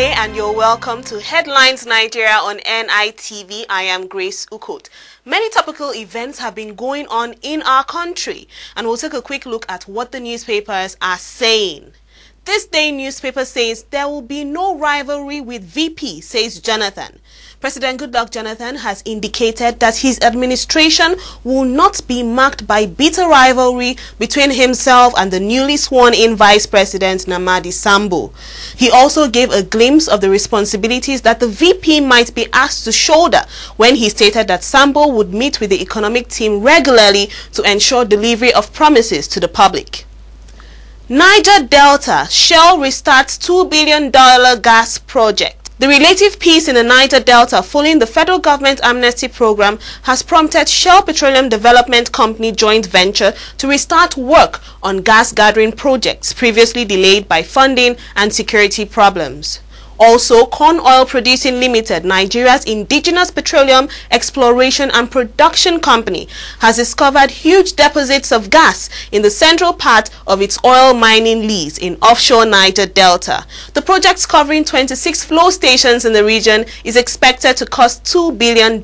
Day and you're welcome to Headlines Nigeria on NITV. I am Grace Ukot. Many topical events have been going on in our country and we'll take a quick look at what the newspapers are saying. This day newspaper says there will be no rivalry with VP, says Jonathan. President Goodluck Jonathan has indicated that his administration will not be marked by bitter rivalry between himself and the newly sworn-in Vice President Namadi Sambo. He also gave a glimpse of the responsibilities that the VP might be asked to shoulder when he stated that Sambo would meet with the economic team regularly to ensure delivery of promises to the public. Niger Delta, Shell restarts $2 billion gas project. The relative peace in the Niger Delta following the federal government amnesty program has prompted Shell Petroleum Development Company joint venture to restart work on gas gathering projects previously delayed by funding and security problems. Also, Conoil Producing Limited, Nigeria's indigenous petroleum exploration and production company, has discovered huge deposits of gas in the central part of its oil mining lease in offshore Niger Delta. The project covering 26 flow stations in the region is expected to cost $2 billion.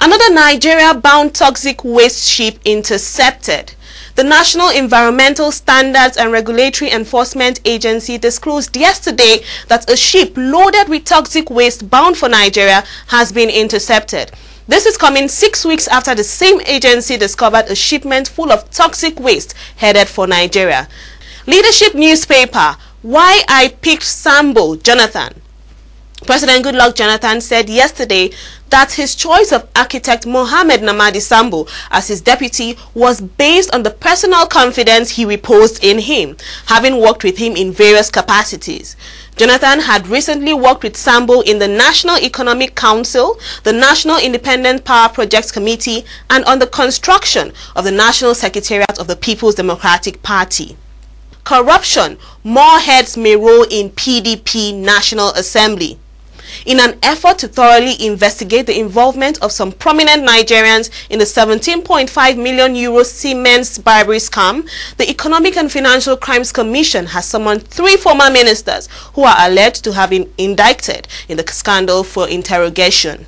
Another Nigeria-bound toxic waste ship intercepted. The National Environmental Standards and Regulatory Enforcement Agency disclosed yesterday that a ship loaded with toxic waste bound for Nigeria has been intercepted. This is coming six weeks after the same agency discovered a shipment full of toxic waste headed for Nigeria. Leadership newspaper, Why I Picked Sambo, Jonathan. President Goodluck Jonathan said yesterday that his choice of architect Mohamed Namadi Sambo as his deputy was based on the personal confidence he reposed in him, having worked with him in various capacities. Jonathan had recently worked with Sambo in the National Economic Council, the National Independent Power Projects Committee, and on the construction of the National Secretariat of the People's Democratic Party. Corruption, more heads may roll in PDP National Assembly in an effort to thoroughly investigate the involvement of some prominent Nigerians in the 17.5 million euro Siemens bribery scam, the Economic and Financial Crimes Commission has summoned three former ministers who are alleged to have been indicted in the scandal for interrogation.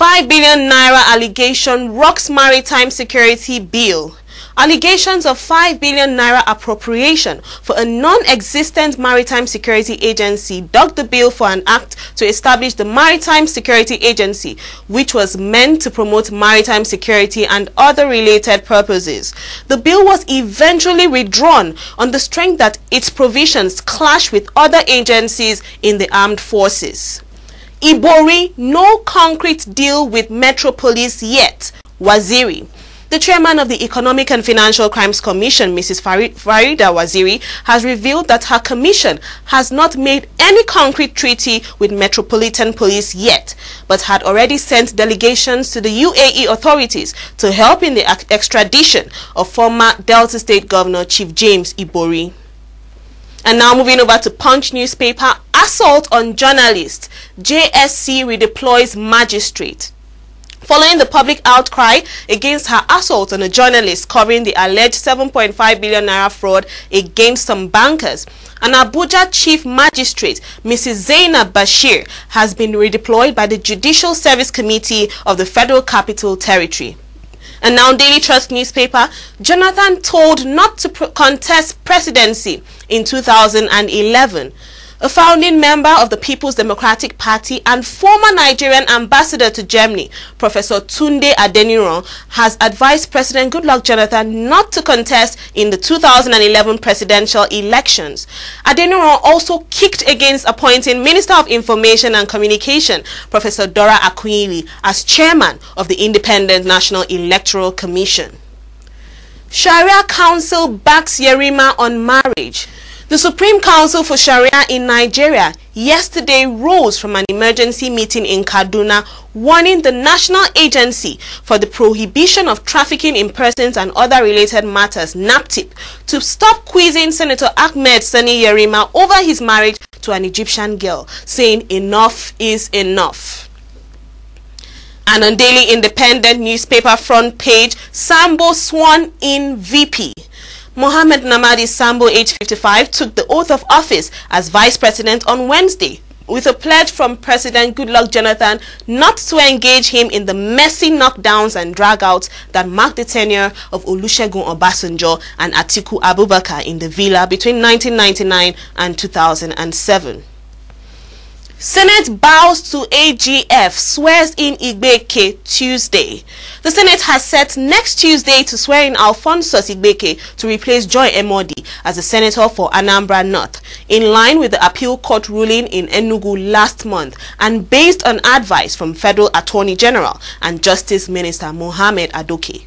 5 billion naira allegation rocks maritime security bill. Allegations of 5 billion naira appropriation for a non-existent maritime security agency dug the bill for an act to establish the Maritime Security Agency, which was meant to promote maritime security and other related purposes. The bill was eventually withdrawn on the strength that its provisions clash with other agencies in the armed forces. Ibori, no concrete deal with Metropolis yet. Waziri. The chairman of the Economic and Financial Crimes Commission, Mrs. Farida Waziri, has revealed that her commission has not made any concrete treaty with Metropolitan Police yet, but had already sent delegations to the UAE authorities to help in the extradition of former Delta State Governor Chief James Ibori. And now moving over to Punch newspaper, assault on journalist, JSC redeploys magistrate. Following the public outcry against her assault on a journalist covering the alleged 7.5 billion naira fraud against some bankers, an Abuja chief magistrate, Mrs. Zainab Bashir, has been redeployed by the Judicial Service Committee of the Federal Capital Territory. And now Daily Trust newspaper, Jonathan told not to contest presidency in 2011 a founding member of the People's Democratic Party and former Nigerian ambassador to Germany, Professor Tunde Adeniran, has advised President Goodluck Jonathan not to contest in the 2011 presidential elections. Adeniran also kicked against appointing Minister of Information and Communication, Professor Dora Akunyili, as chairman of the Independent National Electoral Commission. Sharia Council backs Yerima on marriage. The Supreme Council for Sharia in Nigeria yesterday rose from an emergency meeting in Kaduna warning the National Agency for the Prohibition of Trafficking in Persons and Other Related Matters NAPTIP to stop quizzing Senator Ahmed Sani Yerima over his marriage to an Egyptian girl, saying enough is enough. And on Daily Independent newspaper front page, Sambo sworn in VP. Mohamed Namadi Sambo, age 55, took the oath of office as vice president on Wednesday with a pledge from President Goodluck Jonathan not to engage him in the messy knockdowns and dragouts that marked the tenure of Olusegun Obasanjo and Atiku Abubakar in the villa between 1999 and 2007. Senate bows to AGF, swears in Igbeke Tuesday. The Senate has set next Tuesday to swear in Alfonso Igbeke to replace Joy Emodi as the Senator for Anambra North, in line with the appeal court ruling in Enugu last month and based on advice from Federal Attorney General and Justice Minister Mohamed Adoke.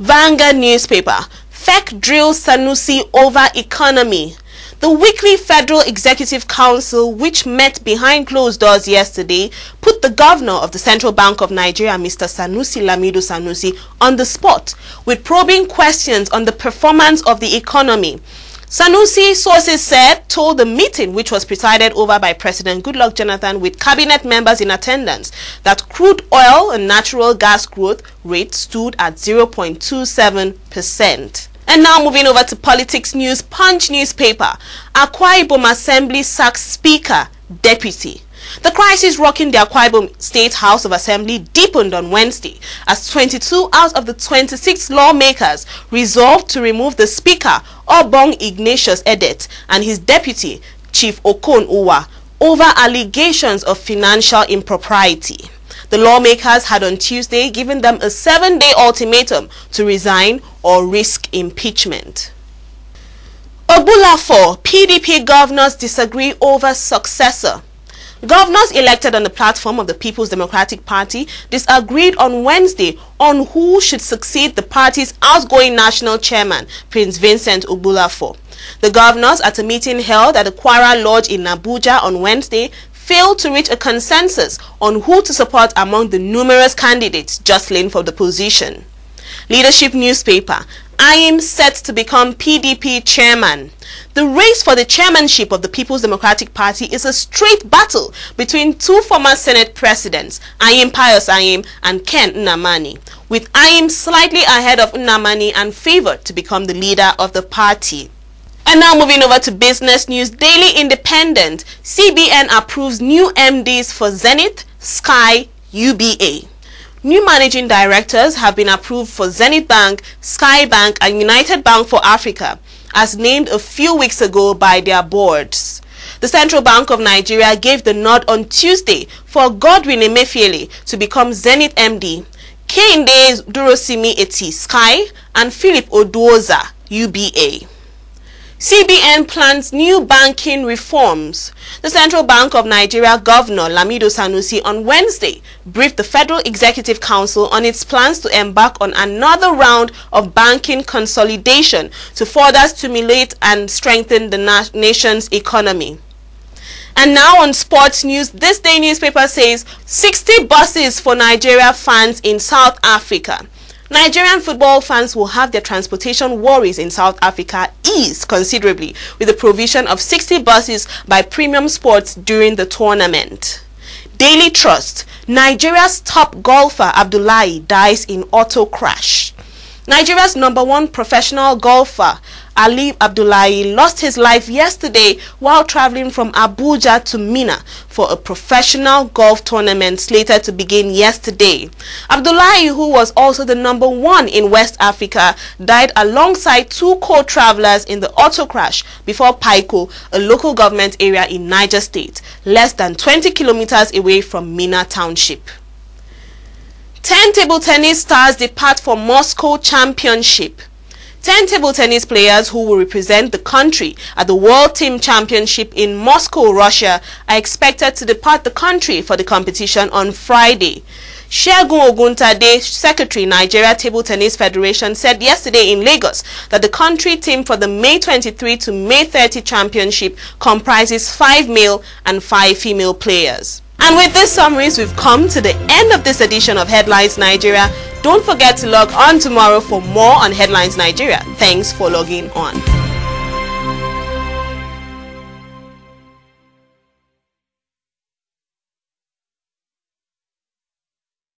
Vanguard newspaper, FEC drills Sanusi over economy. The weekly Federal Executive Council, which met behind closed doors yesterday, put the governor of the Central Bank of Nigeria, Mr. Sanusi Lamido Sanusi, on the spot with probing questions on the performance of the economy. Sanusi, sources said, told the meeting, which was presided over by President Goodluck Jonathan with cabinet members in attendance, that crude oil and natural gas growth rate stood at 0.27%. And now moving over to politics news, Punch newspaper. Akwa Ibom Assembly sacks Speaker, Deputy. The crisis rocking the Akwa Ibom State House of Assembly deepened on Wednesday as 22 out of the 26 lawmakers resolved to remove the Speaker, Obong Ignatius Edet, and his deputy, Chief Okon Uwa, over allegations of financial impropriety. The lawmakers had on Tuesday given them a seven-day ultimatum to resign or risk impeachment. Ogbulafor, PDP governors disagree over successor. Governors elected on the platform of the People's Democratic Party disagreed on Wednesday on who should succeed the party's outgoing national chairman, Prince Vincent Ogbulafor. The governors at a meeting held at the Kwara Lodge in Abuja on Wednesday failed to reach a consensus on who to support among the numerous candidates jostling for the position. Leadership newspaper, I am set to become PDP chairman. The race for the chairmanship of the People's Democratic Party is a straight battle between two former Senate presidents, Ayim Pius Ayim and Ken Nnamani, with Ayim slightly ahead of Nnamani and favored to become the leader of the party. And now moving over to business news. Daily Independent. CBN approves new MDs for Zenith, Sky, UBA. New managing directors have been approved for Zenith Bank, Sky Bank and United Bank for Africa as named a few weeks ago by their boards. The Central Bank of Nigeria gave the nod on Tuesday for Godwin Emefiele to become Zenith MD, Kehinde Durosinmi-Etti Sky and Philip Oduoza UBA. CBN plans new banking reforms. The Central Bank of Nigeria Governor Lamido Sanusi on Wednesday briefed the Federal Executive Council on its plans to embark on another round of banking consolidation to further stimulate and strengthen the na nation's economy. And now on sports news, this day newspaper says 60 buses for Nigeria fans in South Africa. Nigerian football fans will have their transportation worries in South Africa eased considerably with the provision of 60 buses by Premium Sports during the tournament. Daily Trust, Nigeria's top golfer Abdullahi dies in auto crash. Nigeria's number one professional golfer Ali Abdullahi lost his life yesterday while traveling from Abuja to Minna for a professional golf tournament slated to begin yesterday. Abdullahi, who was also the number one in West Africa, died alongside two co-travelers in the auto crash before Paiko, a local government area in Niger State, less than 20 kilometers away from Minna Township. 10 table tennis stars depart for Moscow Championship. 10 table tennis players who will represent the country at the World Team Championship in Moscow, Russia are expected to depart the country for the competition on Friday. Segun Oguntade, Secretary Nigeria Table Tennis Federation, said yesterday in Lagos that the country team for the May 23 to May 30 championship comprises five male and five female players. And with these summaries, we've come to the end of this edition of Headlines Nigeria. Don't forget to log on tomorrow for more on Headlines Nigeria. Thanks for logging on.